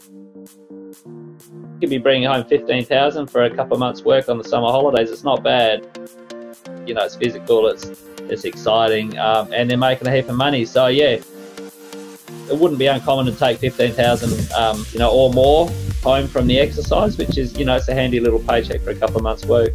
You could be bringing home fifteen thousand for a couple of months' work on the summer holidays. It's not bad. You know, it's physical. It's it's exciting, um, and they're making a heap of money. So yeah, it wouldn't be uncommon to take fifteen thousand, um, you know, or more home from the exercise, which is you know it's a handy little paycheck for a couple of months' work.